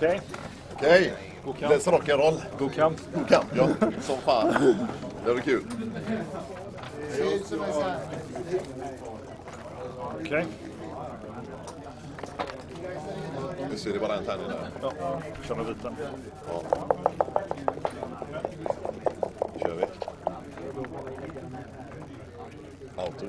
Okej. Okej. Let's rock'n'roll. God kamp. God kamp, ja. Som fan. Det var kul. Okej. Nu ser det bara en tärning där. Ja, kör med vita. Ja. Kör vi. Auto.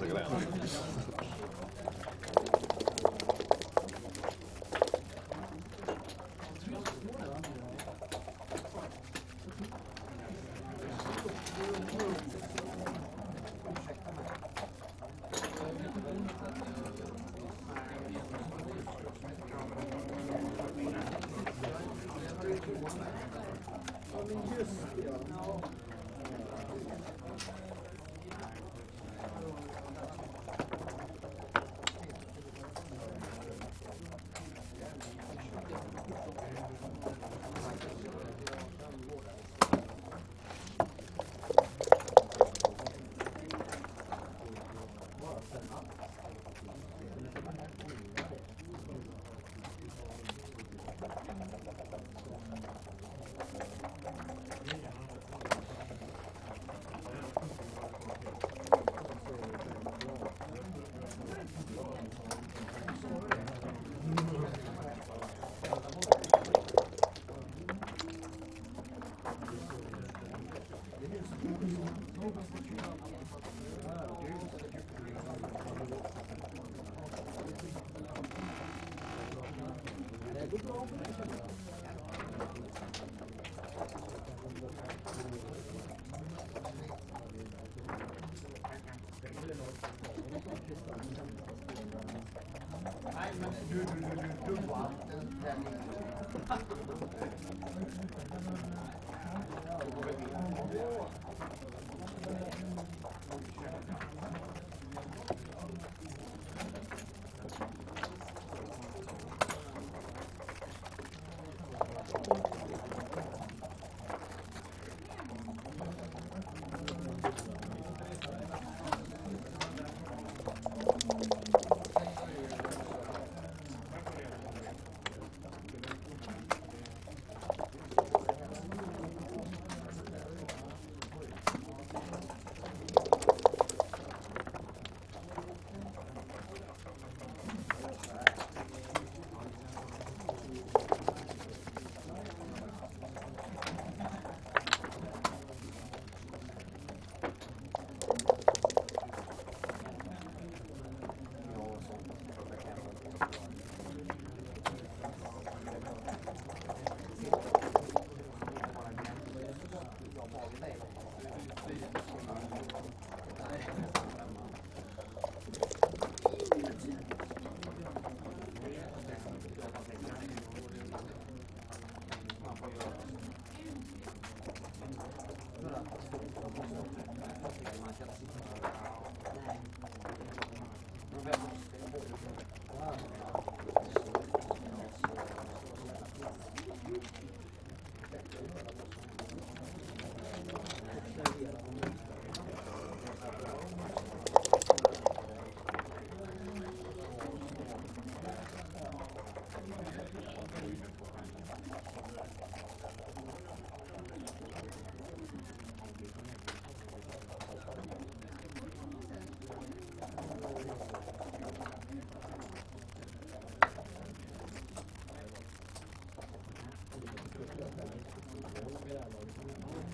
look at that.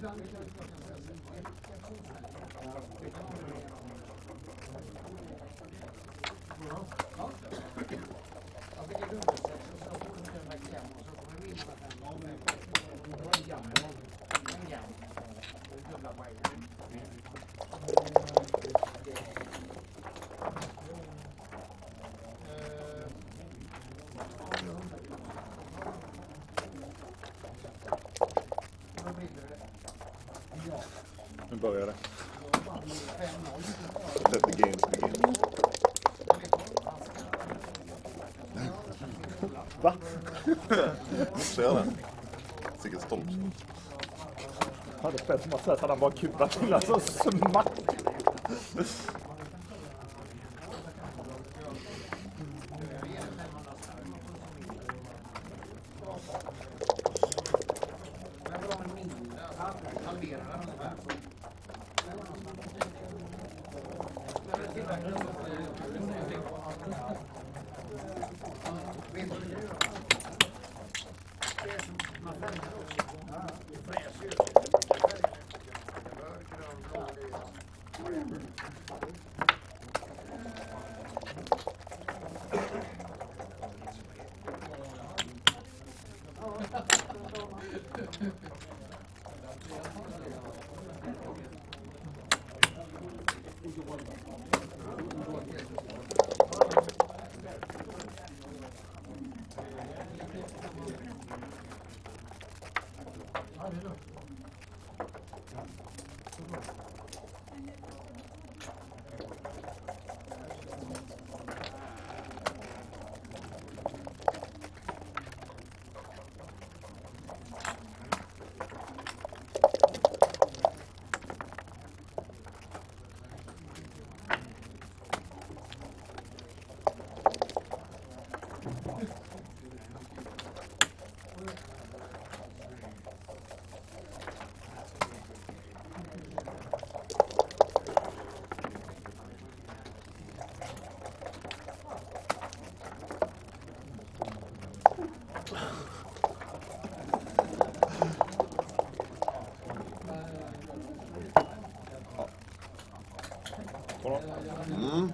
Gracias. Det. Let the games begin. Va? Ser den? Sicket stolpskott. Hade spelat som att säga att han bara kubat till alltså smack. Thank you. Mm.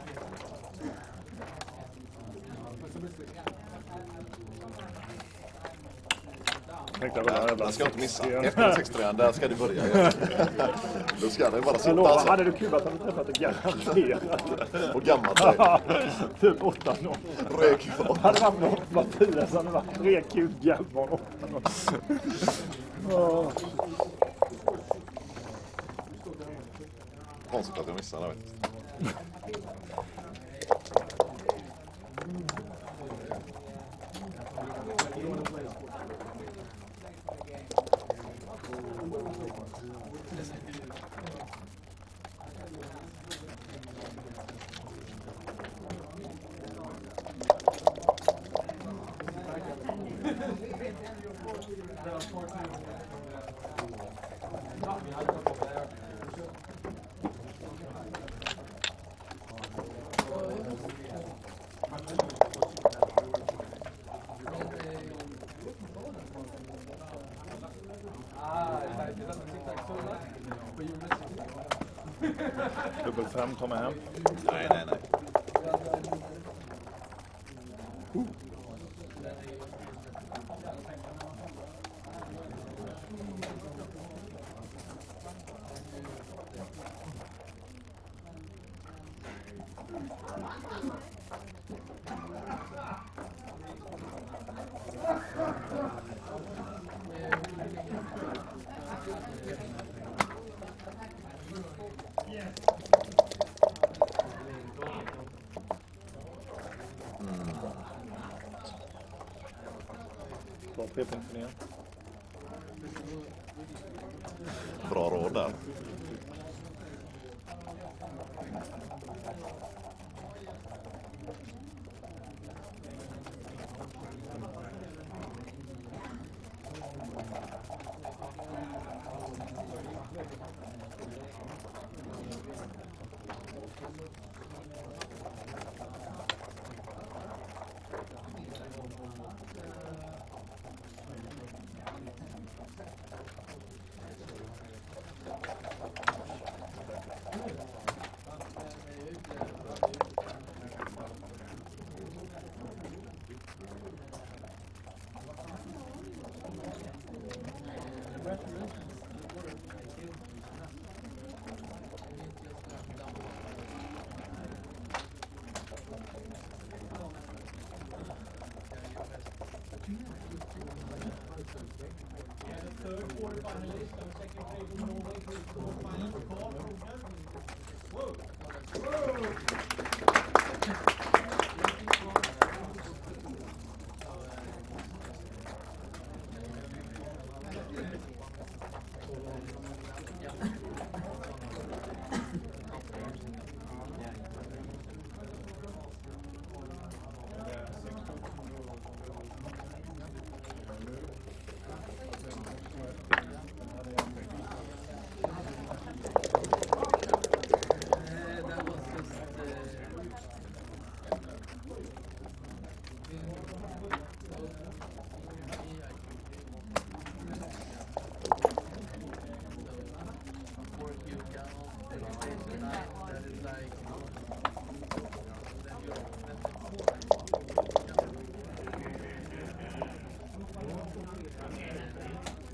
Tänkte jag väl, jävla Den ska jag inte missa. Efter 63 där ska det börja. Då ska den bara Jag sitta lovar, alltså. hade du kubat hade du träffat det garanterat. Och gammalt är typ 8-0. Rök kvar. Hade det varit 8-4 så hade det varit rekut gammon 8-0. Konstigt att jag missade det. vet du fram, ta mig hem. Nej, nej, nej.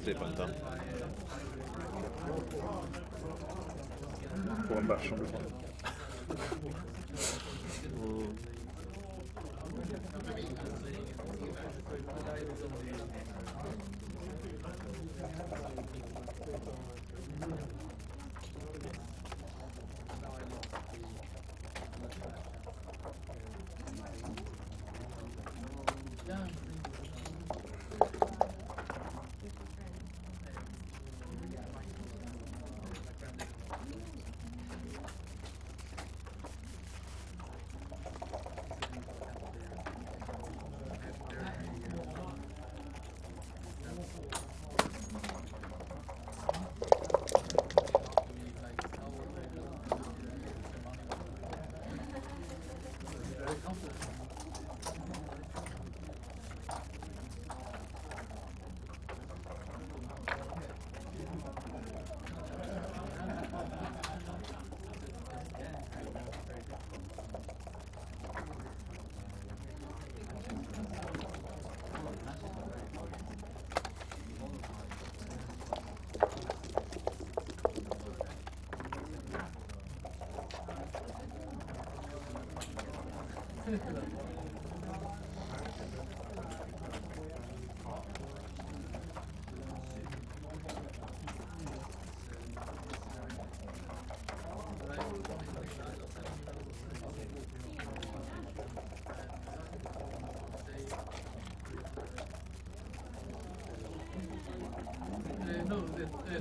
C'est pas le temps. Pour un marchand de temps. 中身に関する意見が次からちょっと大丈夫そうですね。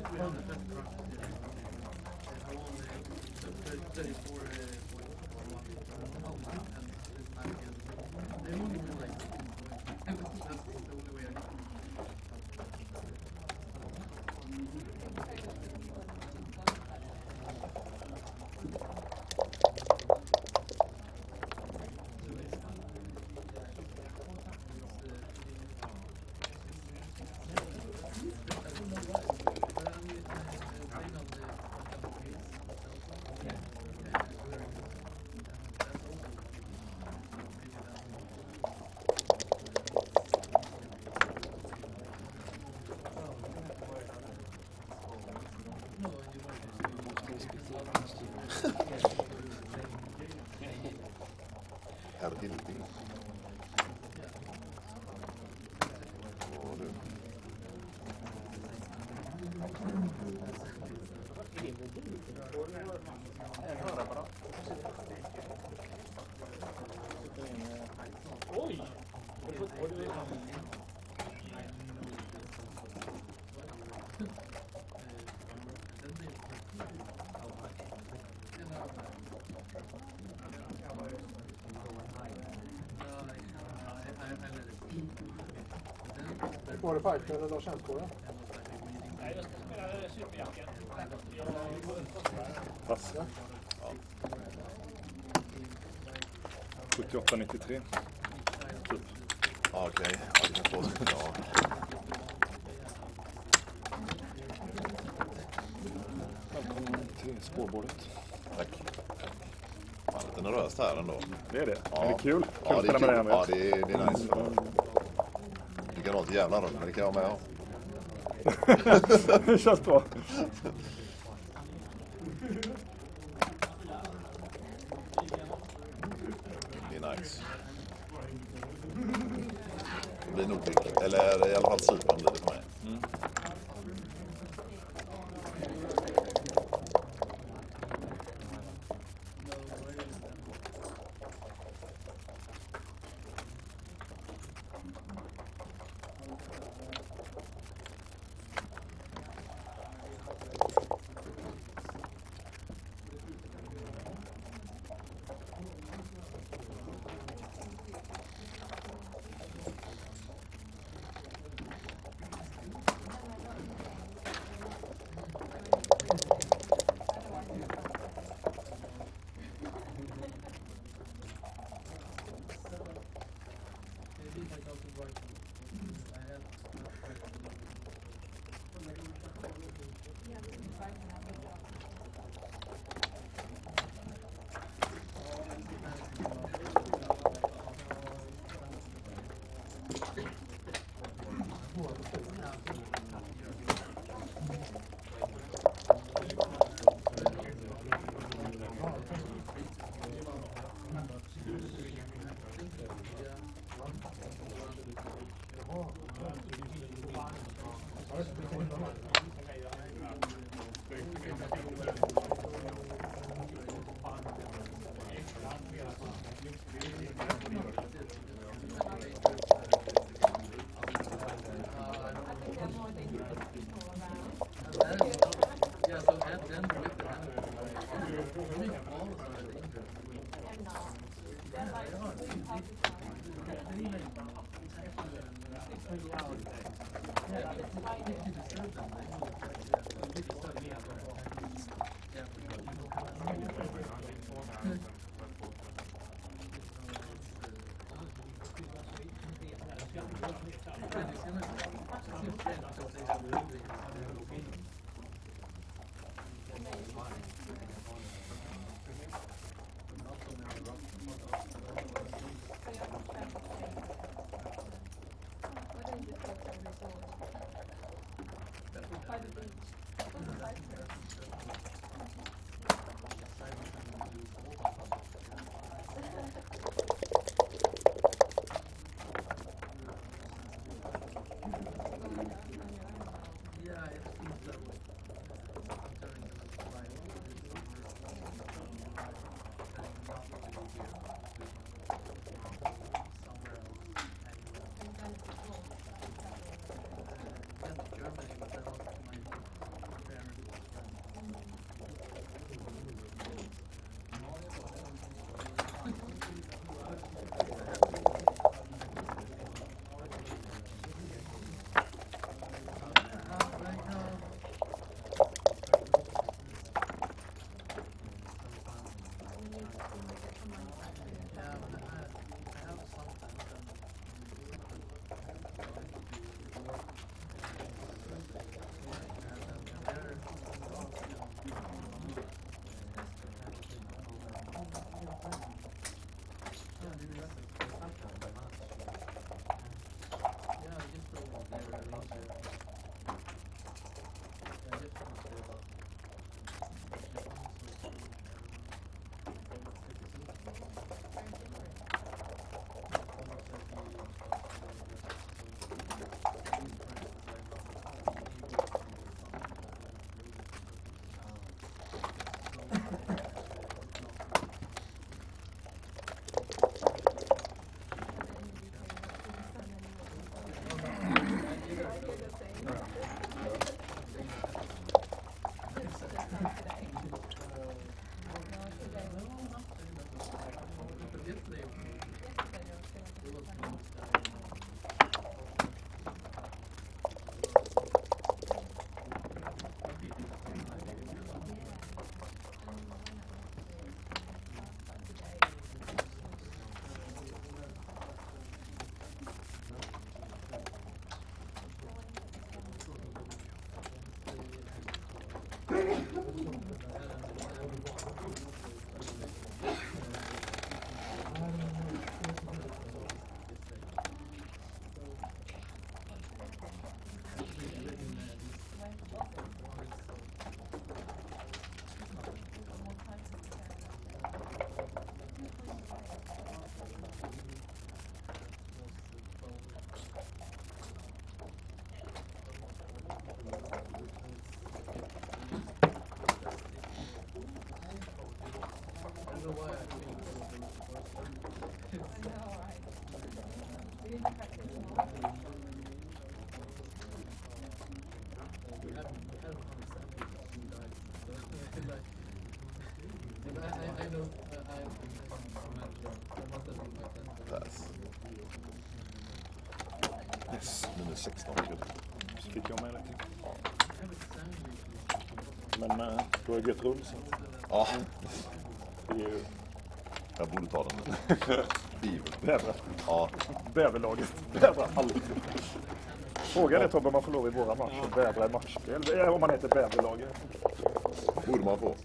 Thank you. Var det parken eller Lars Hemsborg? 78, 93. Typ. Ja, okej. Okay. Ja, det kan stå så. Välkommen till spårbordet. Tack. Fan, lite nervöst här ändå. Det är det. Ja. Men det är kul. Kul ja, att spela med det här med. Ja, det är, det är nice. Mm. Du kan ha ett jävla rum, men det kan jag med ha. det känns bra. Thank you. Yes, nummer 16. Good. Så fick jag med lite. Men eh, du har ju gött rull så Ja, det är ju jag borde ta den. Evil. bävra. Ja, Bäverlaget bävrar alltid. Frågan är Tobbe om man får lov i våra matcher att bävra i matchspel. Om man heter bäverlaget. borde man få.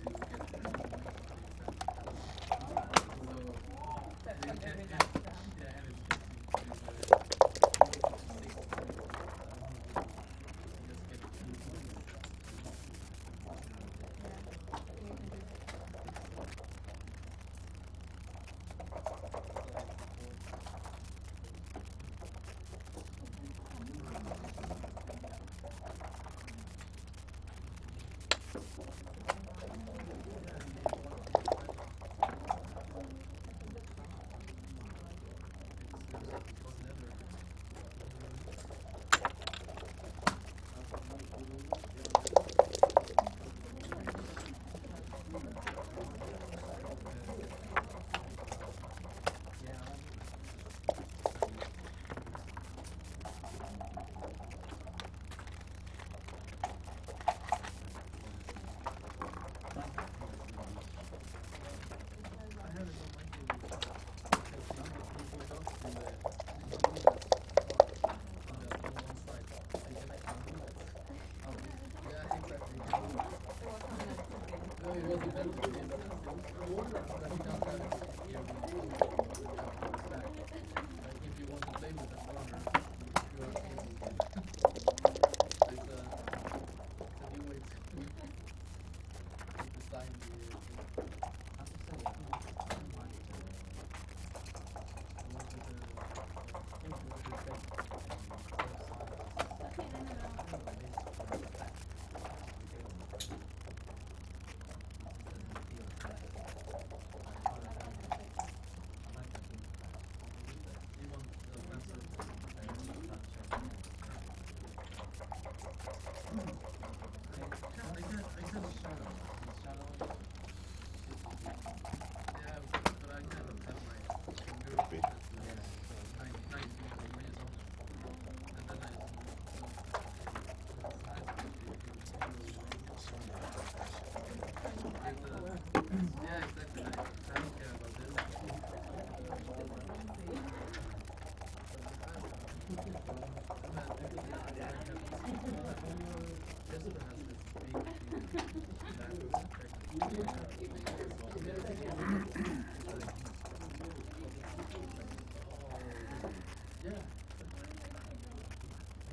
Thank you.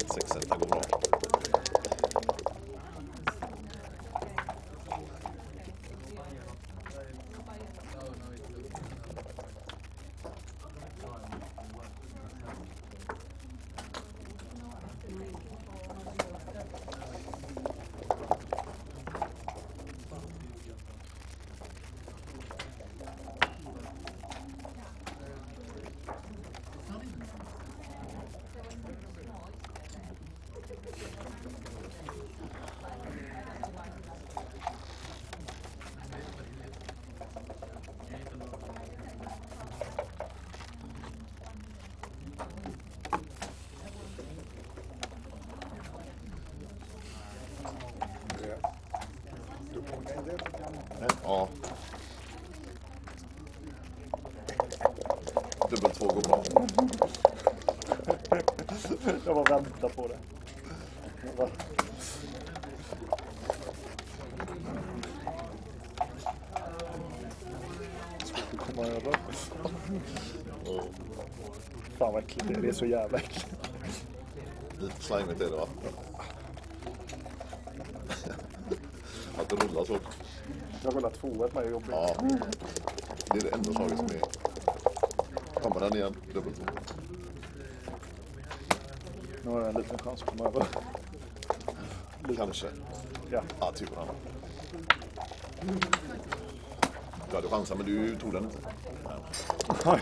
Ett sexetta går bra. Ja. Dubbel två går bra. Jag bara väntar på det. Bara... Ska komma över. Fan vad äckligt det är. Det är så jävla äckligt. Lite slimigt är det va? Att det rullar så. Jag rullar tvået med jobbigt. Ja. Det är det enda slaget som är... Kommer den igen? Dubbel två. Nu har jag en liten chans att komma över. Kanske. Ja. Ja, typ han. Du hade chansen men du tog den inte. Ja,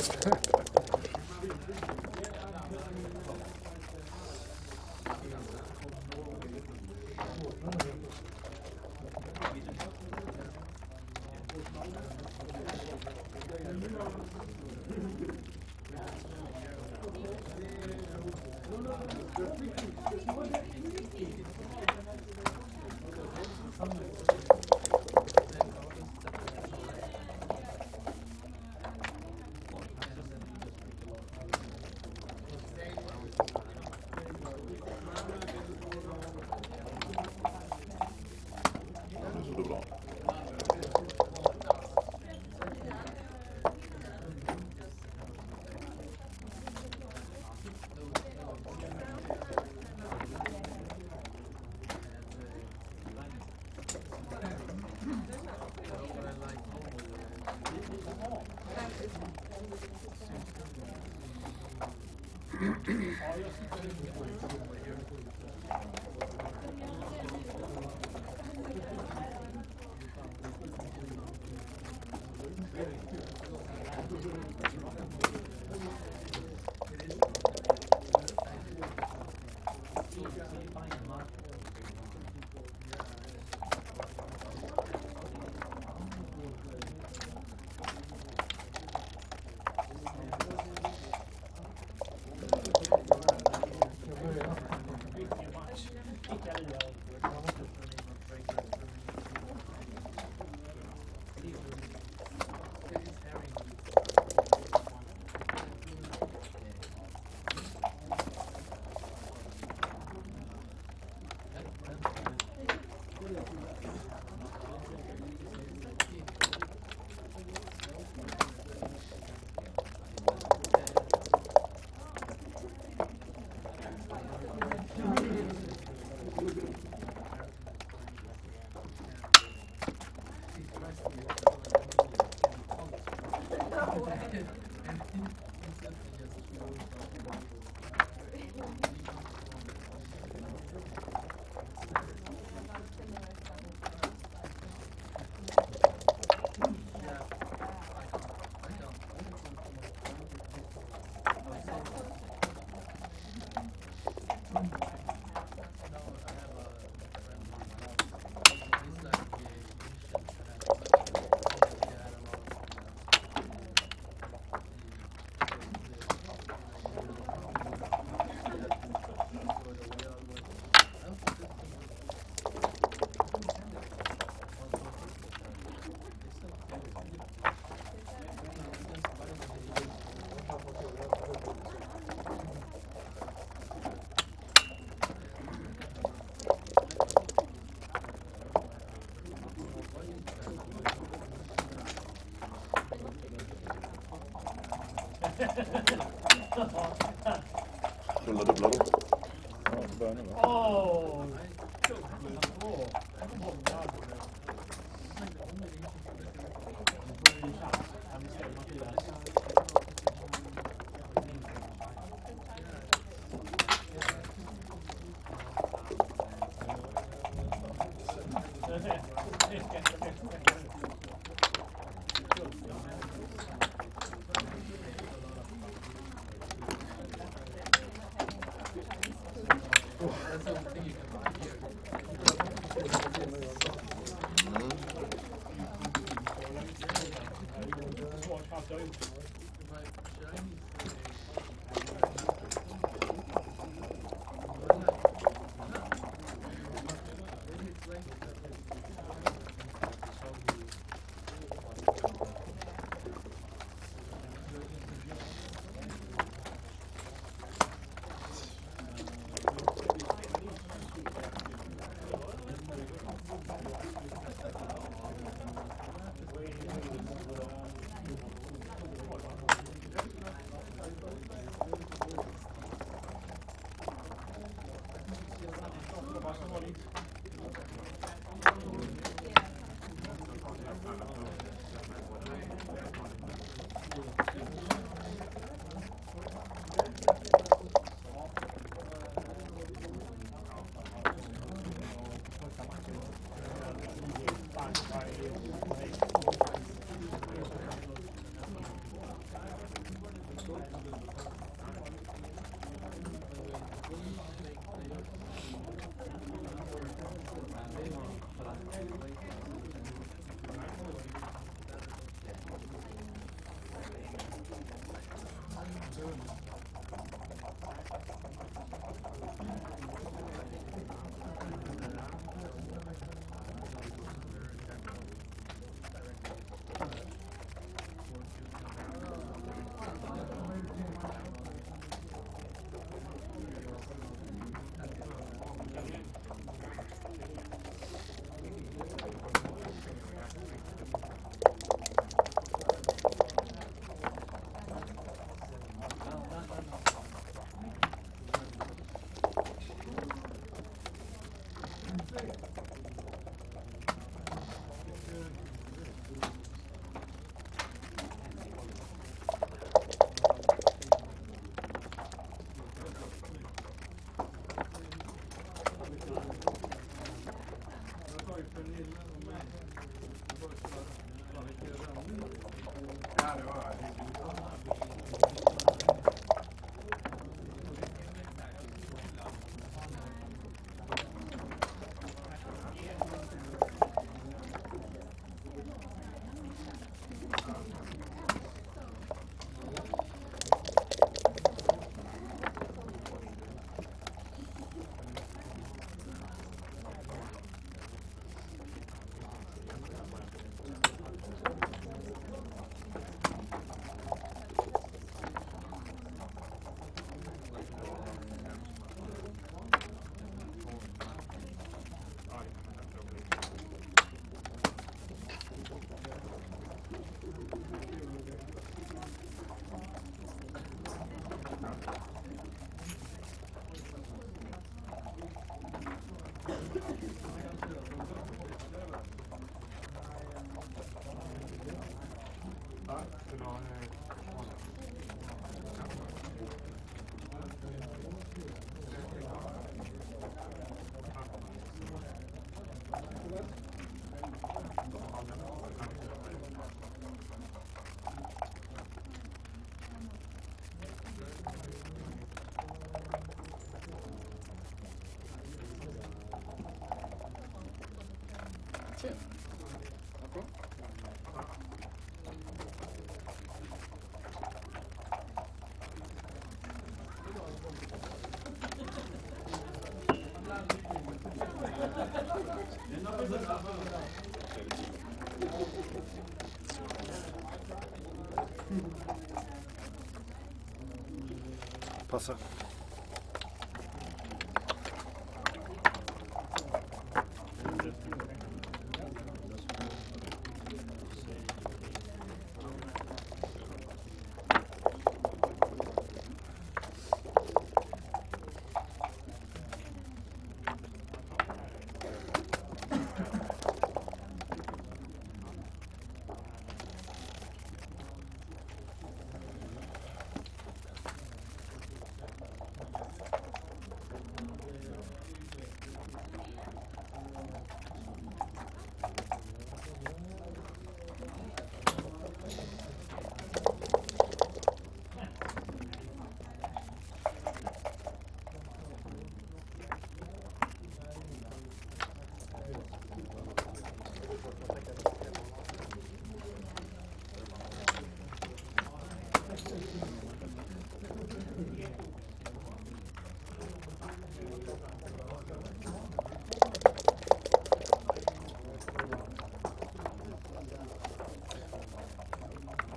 Pasa.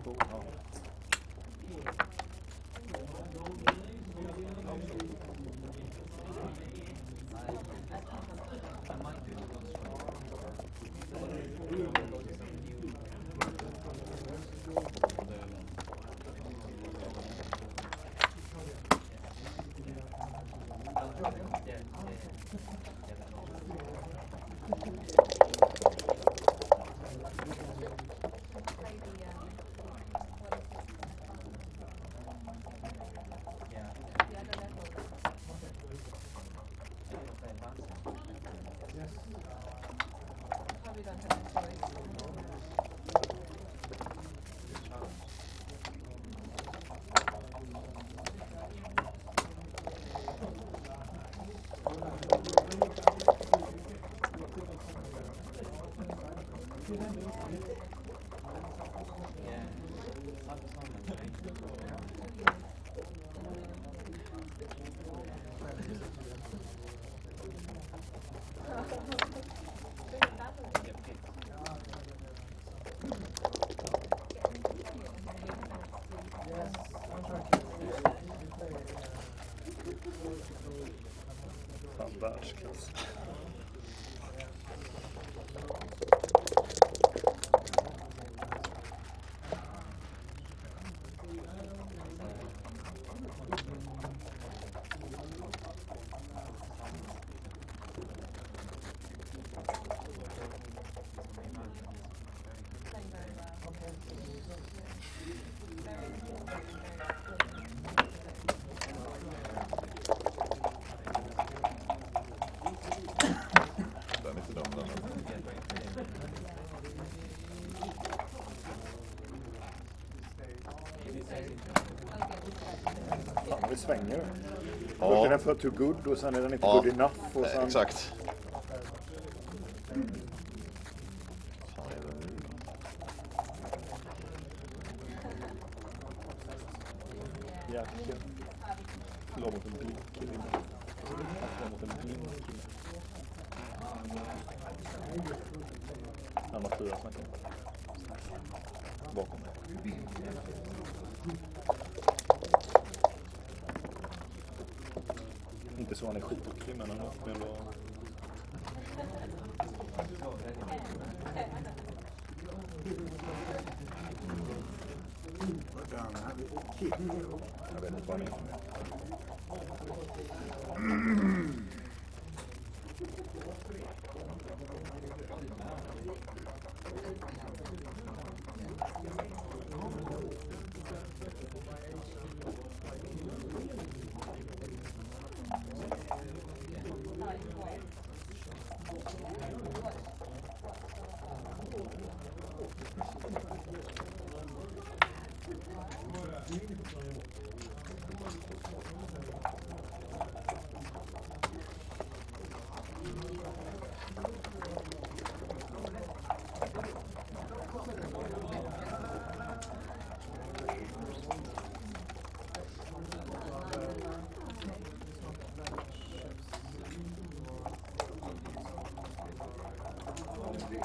都好 svänger. Ja. Först är den för too good och sen är den inte Ja. good enough. Och sen... Exakt. Slå mot en blink. Mot en blink. Fyra snackar Bakom mig. Inte så han är skitduktig men han har med att... Jag vet inte vad han är. Yeah,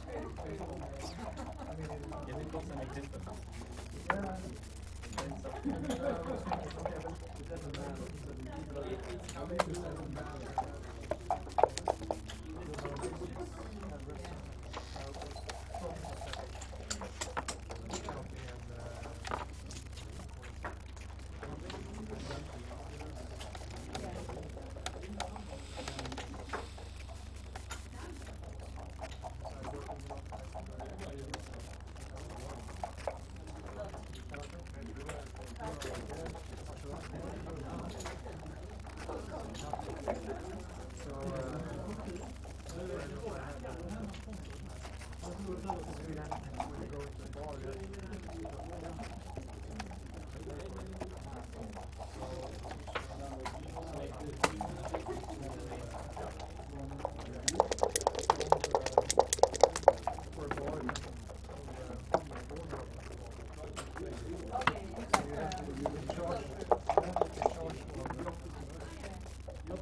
true. I mean, it's something like this. Yeah. It's something like this. It's something like this. It's something like this. It's something like this.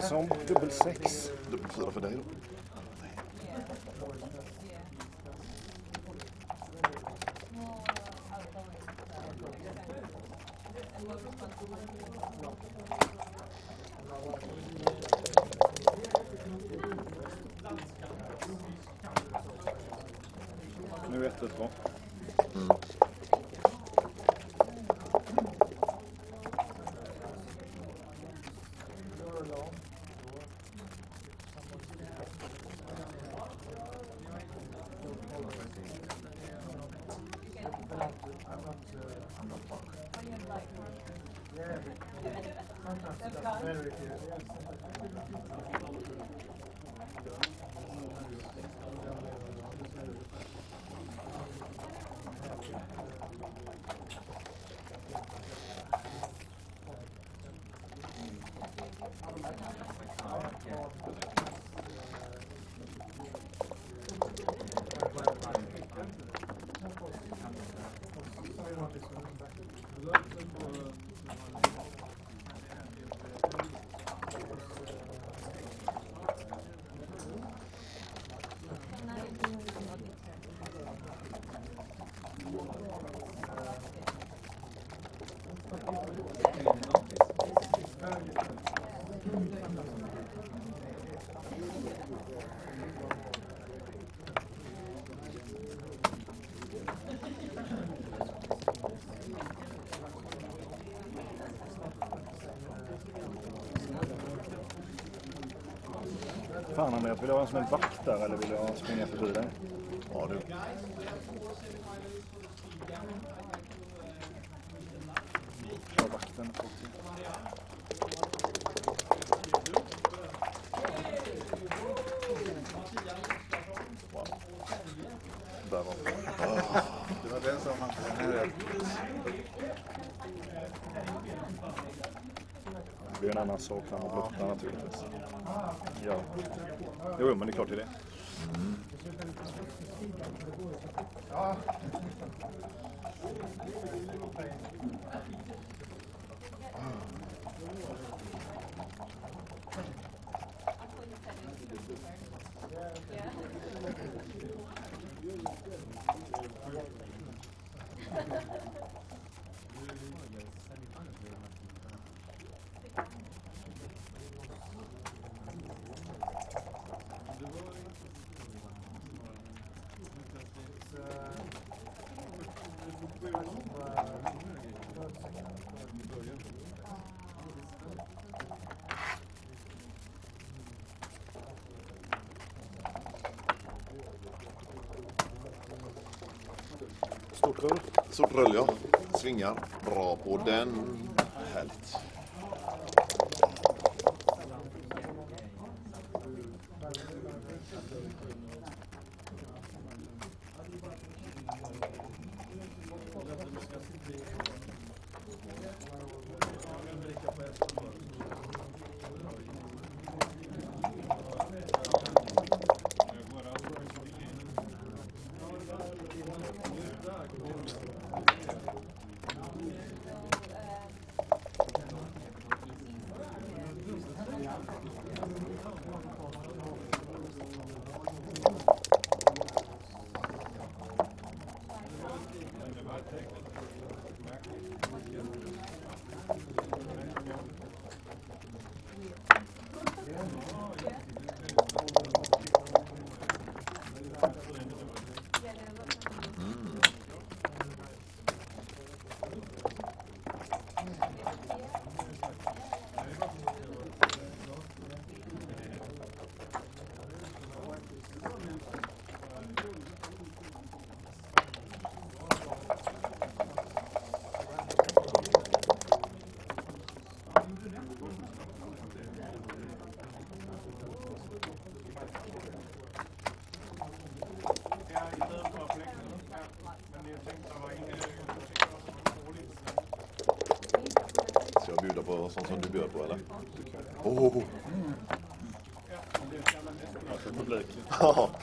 Som? Dubbel sex. Dubbel fyra för dig då. Nu är ettet bra. Fan Andreas, vill du ha en som en vakt där eller vill du ha springa förbi dig? Ja du. Kör vakten. Där var Det var den som han... Det blir en annan sak när man blottar naturligtvis. Ja. Jo, men det är klart det är det. Mm. Pengar. Bra på den. Härligt. Yeah. Oh.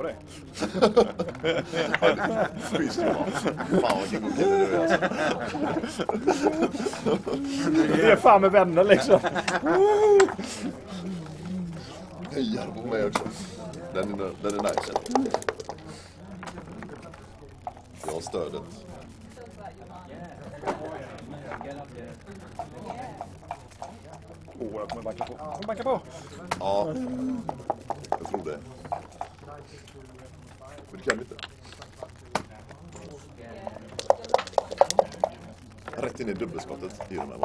På dig. ja. Schysst Johan. Fan vilken god kille du är alltså. Vi är fan med vänner liksom. Hejar på mig också. Den är, den är nice. Jag har stödet. Åh, jag kommer banka på. Jag kommer banka på. Ja, jag tror det. Men det kan vi inte. Rätt in i dubbelskottet i de här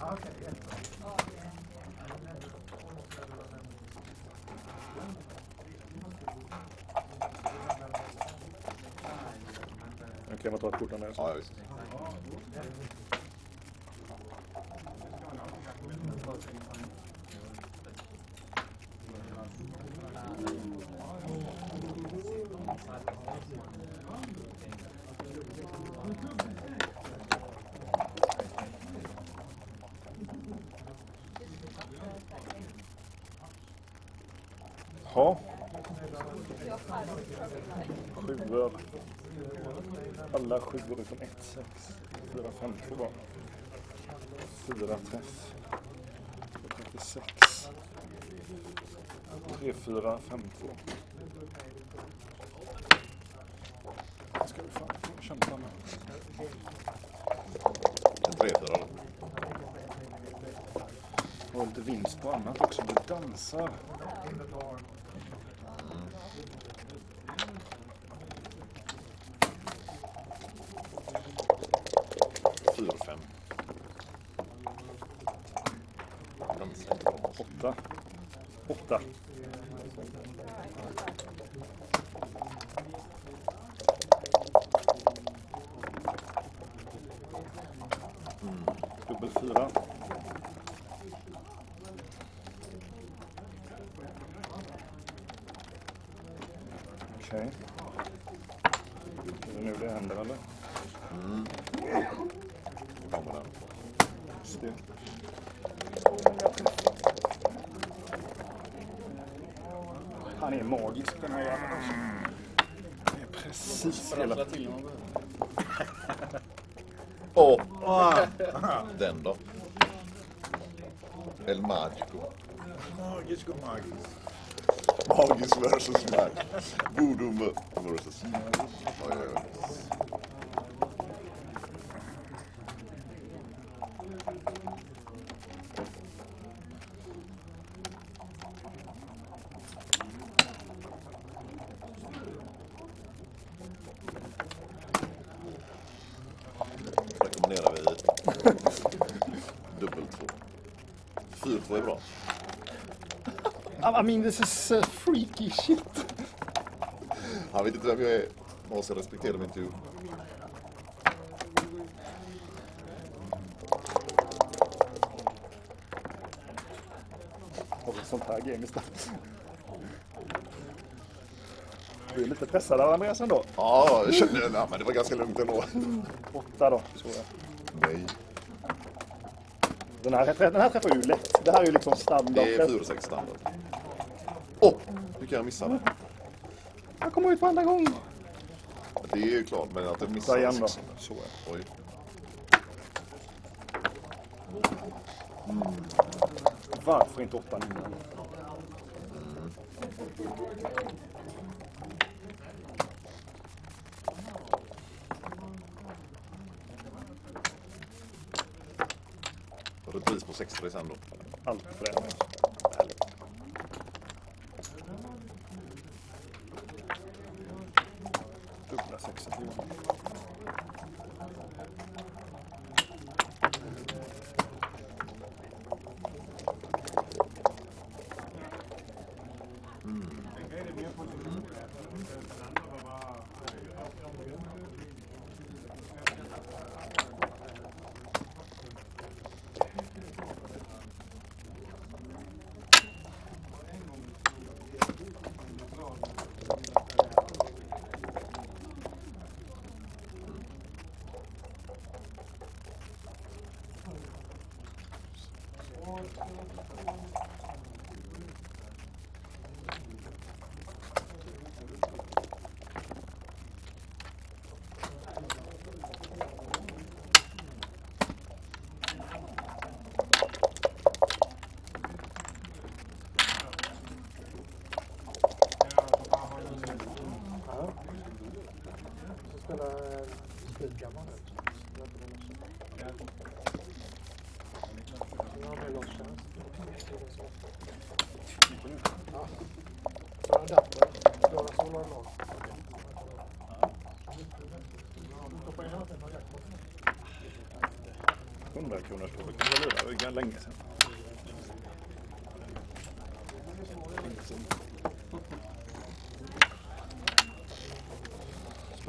va? Täck den. Okej, jag tar ett kort där. Ja, visst. Ja. 4, 7 utom 1, 6, 4, 5, 2, 4 träff, 36, 3, 4, 5, 2. Det ska vi fan kämpa med. 3, 4 Jag har lite vinst på annat också, du dansar. Åtta. Åtta. Dubbel fyra. Okej. Är det nu det händer eller? Då kommer den. Just det. Han är magisk den här jäveln också. Det är precis hela... Åh! Den då? El Magico. Magisk och magisk. Magis versus mag. Voodoo versus... Oj, oj, oj. Rekommenderar vi dubbel två. är bra. I mean this is uh, freaky shit. Han vet inte vem jag är. Måste respektera min tur. Har vi sånt här game istället? Du är lite pressad av Andreas ändå. Ja, jag kände, ja, men det var ganska lugnt ändå. Åtta då. Så, ja. Nej, den, här, den här träffar ju lätt. Det här är ju liksom standard. det är 4-6 standard. Hur kan jag missa det? Jag kommer ut varenda gång. Det är ju klart, men att jag Så missar igen då. sexan. Så, ja. Oj. Varför inte åtta nu? Repris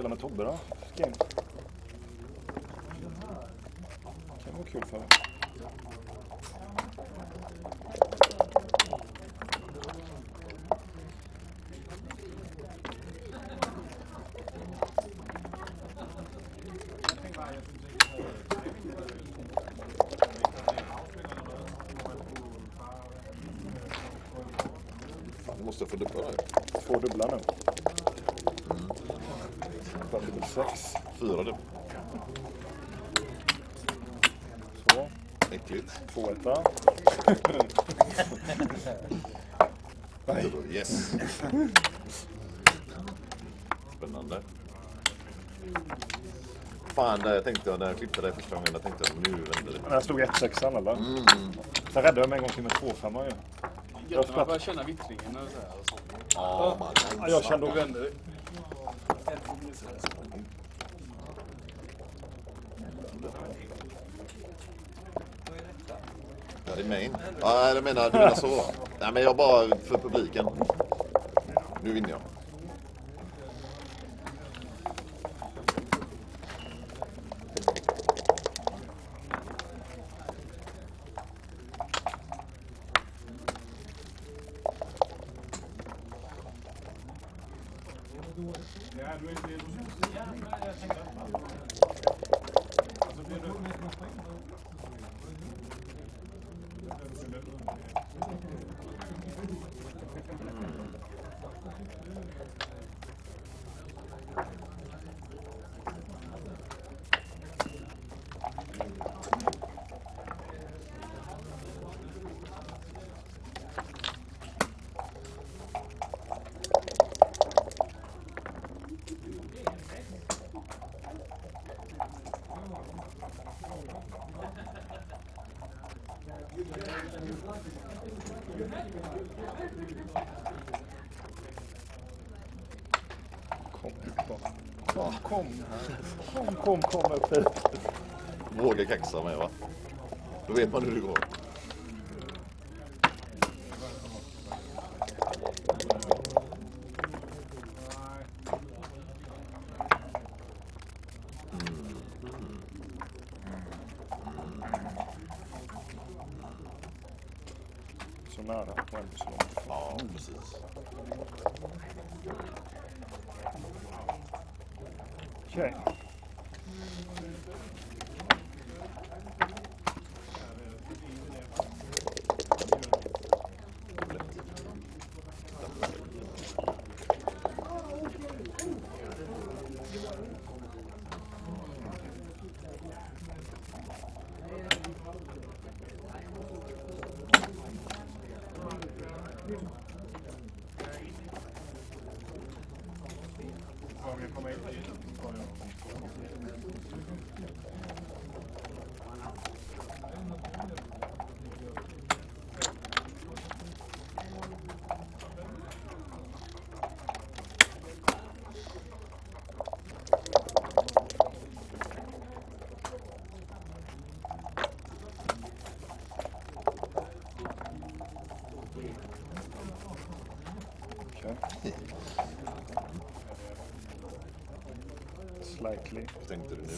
Spela med Tobbe då? Game. kan vara kul för. Fan, nu måste jag få dubbla det. Två dubbla nu. Dubbel sex. Fyra dubbla. Så. Äckligt. Två etta. Nej. Yes. Spännande. Fan, där jag tänkte jag när jag klippte det första gången, där tänkte jag nu vänder det. Jag slog ett sexan eller? Mm. Sen räddade jag mig en gång till med två femma ju. Gött när man börjar känna vittringen och så här. Och så. Ja, man. Ja, jag kände vände. Ja, det är main. Ja, jag menar, du menar så. Nej, men jag bara för publiken. Nu vinner jag. Kom, kom. Kom, kom här. Kom, kom, kom upp hit. Våga kaxa mig va? Då vet man hur det går.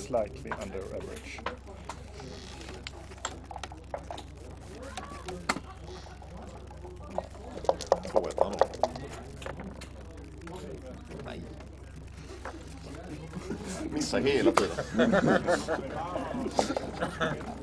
slightly under average. Oh, Missa hela tiden.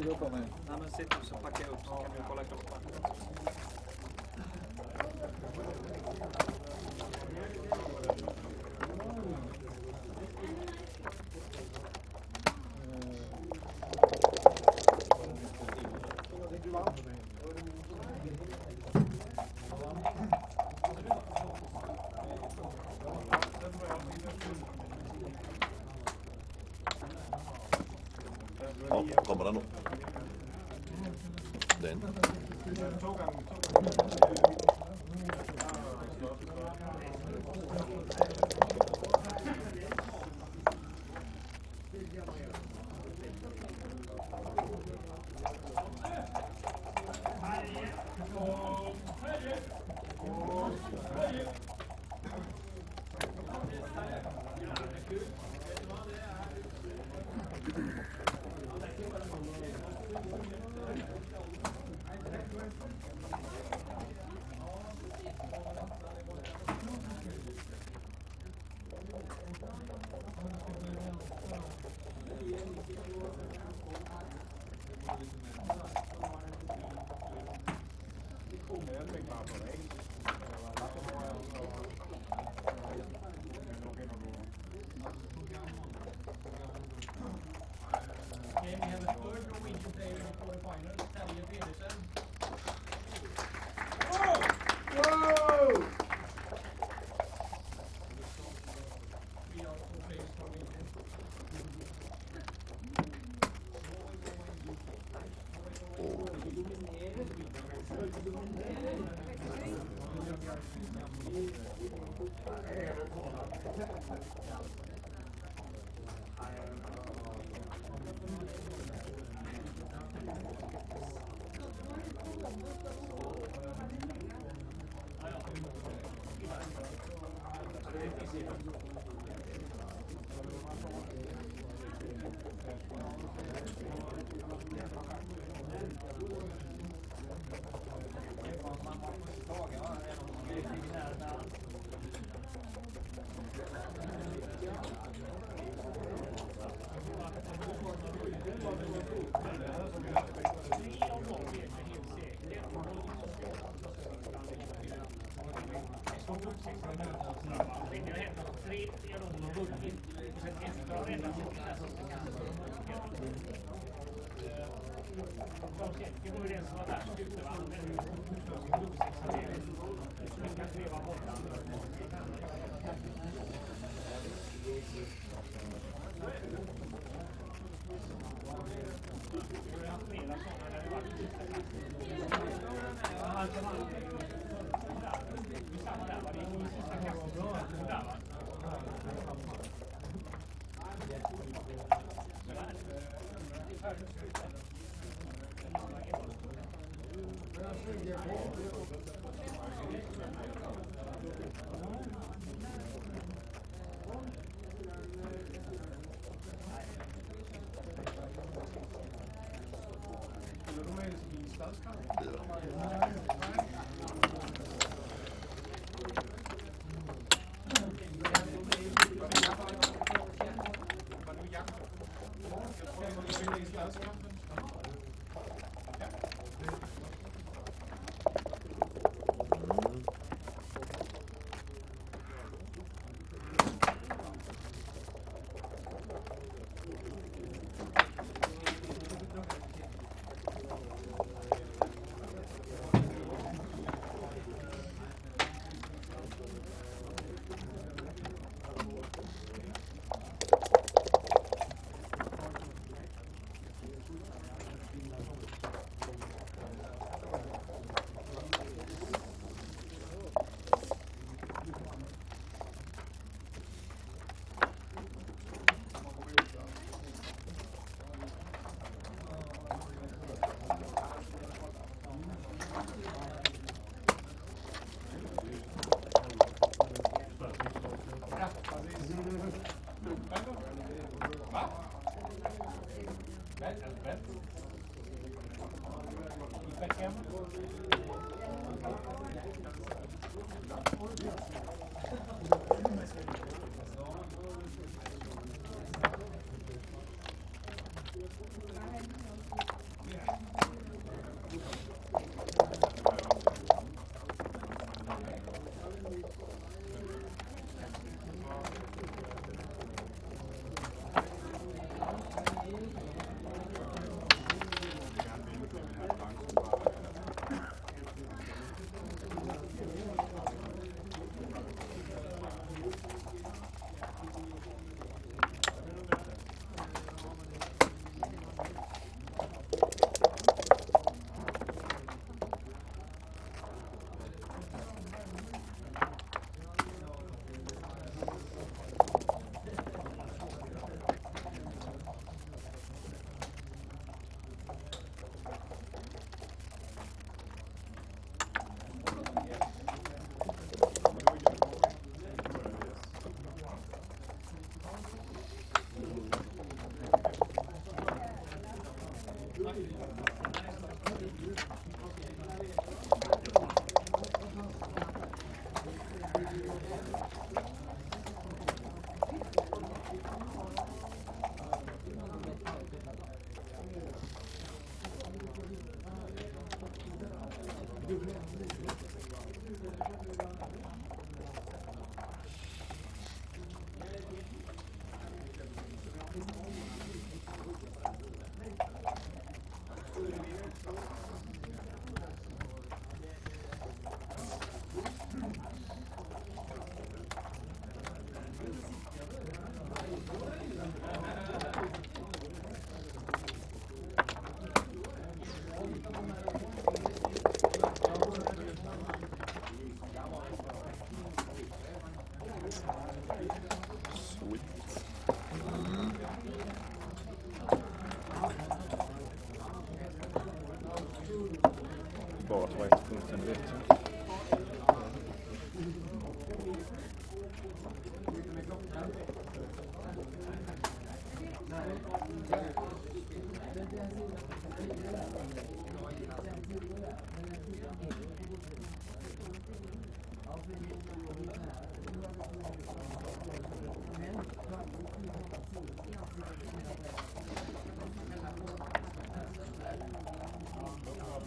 Namaste tous, un paquet, un camion pour la campagne. É, spela om och vunnit. Men efter att ha räddat sin klass så kanske de Det var ju den som var värst ute, va?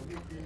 Gracias.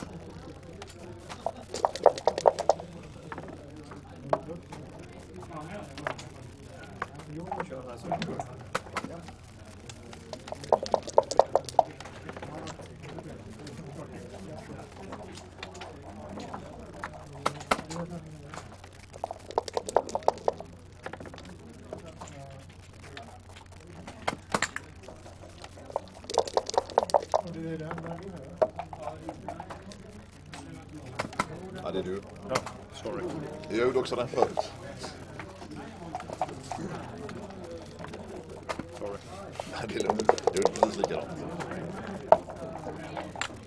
Jag gjorde också den förut. Sorry. Nej, det är lugnt. Jag gjorde precis likadant.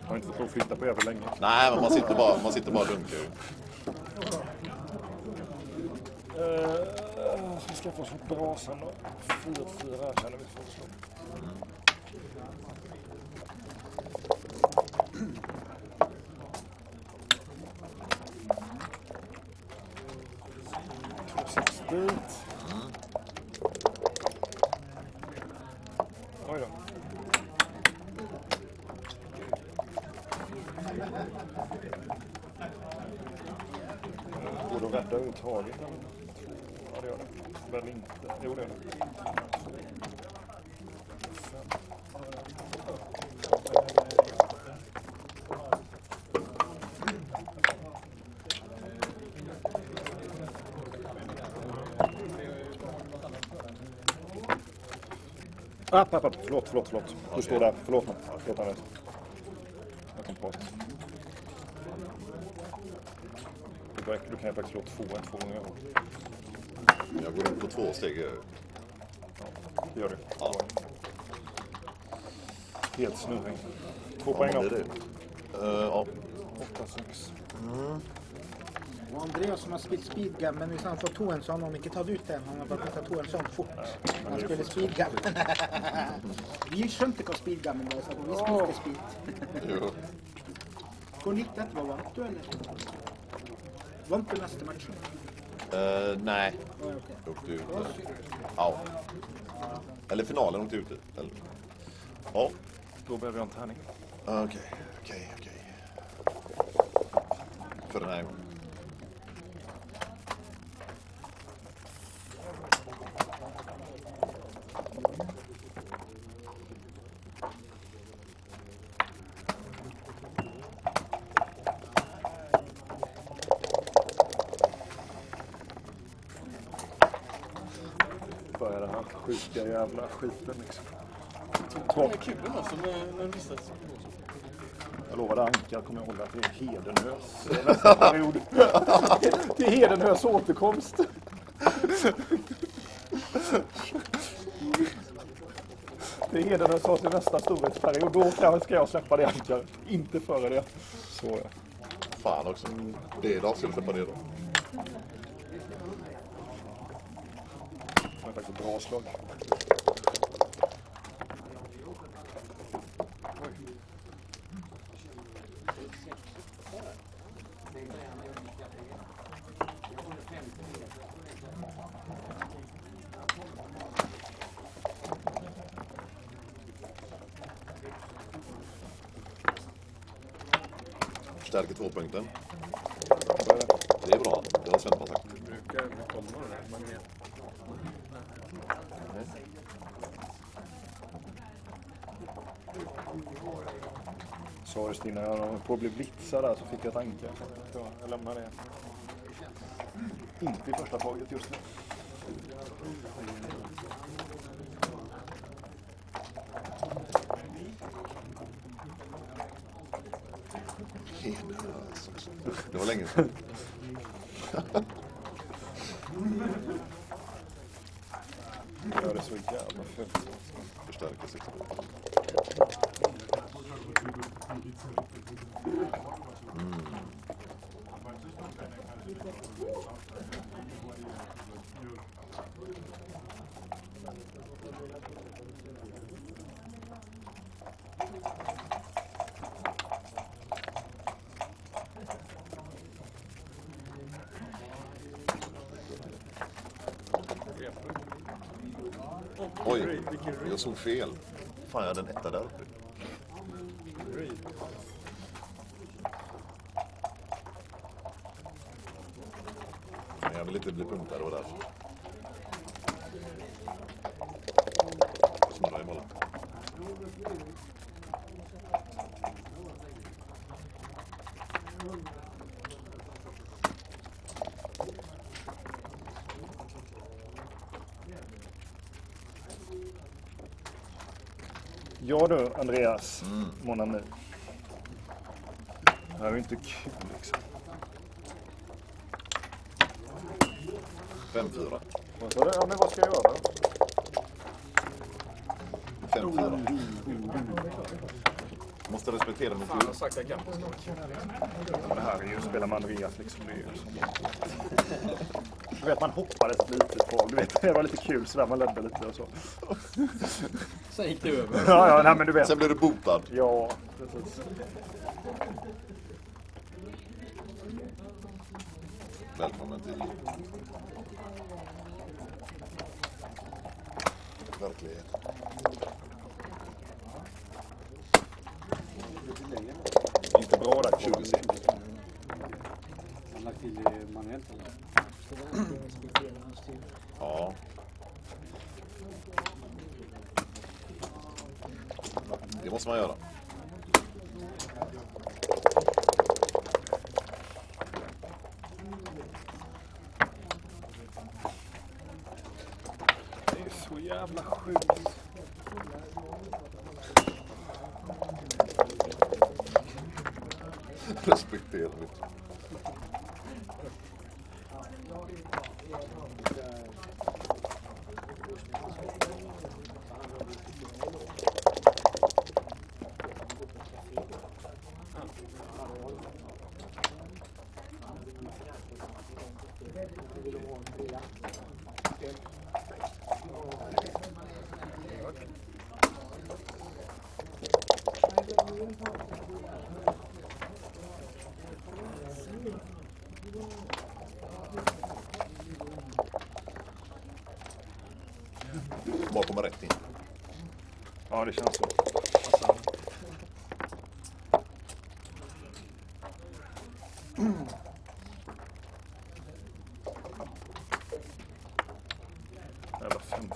Jag har inte fått att flytta på er för länge. Nej, men man sitter bara, man sitter bara och dunkar ju. Uh, vi ska få så brasan då. 4-4 här känner vi får slå. Två sex dit. Oj då. Går det att rädda överhuvudtaget? eller? Ja, det gör det. Väl inte. Jo, det är det. App, app, app. Förlåt, förlåt, förlåt. Du står där. Förlåt mig. Förlåt, Anders. Jag kom på det. Du kan- Du ju faktiskt slå två, en två gånger. Går upp på två steg. eh, Det gör du. Ja. Helt snurrig. Två Ja, poäng det det. Eh, ja. Åtta, sex. Og Andreas som har spilt speedgun, men hvis han får toen, så har han ikke tatt ut den. Han har bare tatt toen sånn fort. Han det spiller speedgun. vi skjønte hva speedgun var, så vi spilte speed. Hvor gikk dette? Var vant du, eller? Vant du neste match? Eh, nej, jag åkte ut. Ja. Eller finalen åkte ut. Eller? Ja. Då behöver jag en tärning. Okej, okej, okej. För den här gången. Jävla skiten liksom. Den här kuben vissa Jag lovade Anka kommer jag hålla till Hedenös eh, nästa period. till Hedenös återkomst. till Hedenös har sin nästa storhetsperiod. Då ska jag släppa det Anka. Inte före det. Så ja. Fan också. Det är idag ska du släppa det då. Det var faktiskt ett bra slag. Förstärker tvåpunkten. Det är bra. Det har Sven sagt. brukar komma det där magnet. Sa du Stina, jag höll på att bli blitzad där så fick jag tankar. Så jag lämnar det. Inte i första taget just nu. Det var länge sedan. Jag gör det så jävla fult. Förstärker sig. Oj, jag såg fel. Fan, jag hade en etta där uppe. Men jag vill inte bli punktad då där. Snurra i bollen. Ja du, Andreas, mon ami. Det här är ju inte kul liksom. 5-4. Vad sa du? Ja, men vad ska jag göra? 5-4. Måste respektera mitt Fan, ljud. jag har sagt att jag kan. Ja, det här är ju, spelar med Andreas liksom. Det är ju som... Du vet, man hoppades ett litet tag. Du vet, det var lite kul sådär, man ledde lite och så. Sen gick det över. Ja, ja, nej men du vet. Sen blir du botad. Ja, precis. Välkommen till verklighet. Det är inte bra där. 20 sek. Han lagt till manuellt eller? Ja. Det måste man göra.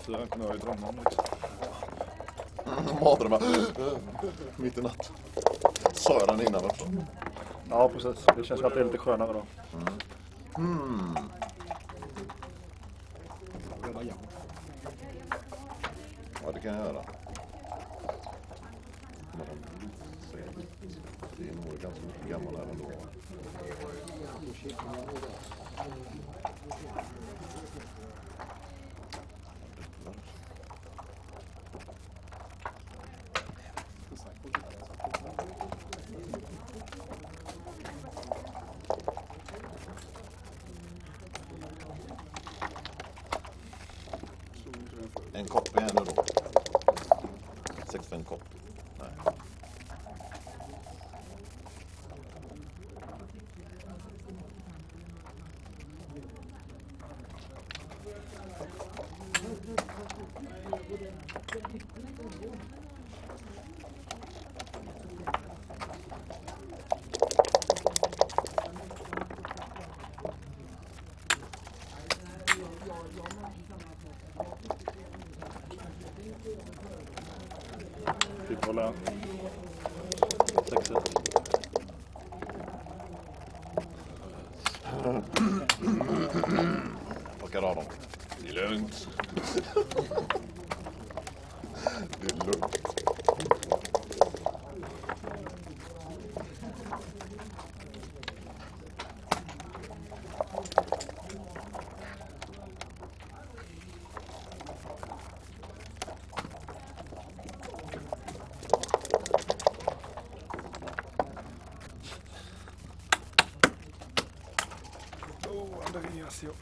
5-4 kommer jag ju drömma om liksom. Mardrömmar. Mitt i natt. Sa jag den innan också? Ja, precis. Det känns som att det är lite skönare då. Ja, det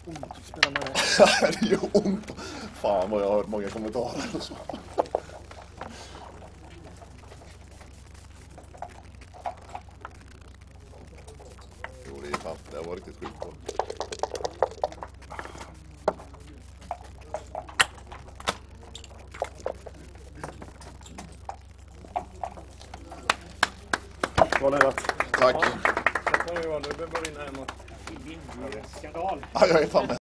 ont att spela med det. det gör ont. Fan vad jag har hört många kommentarer och så.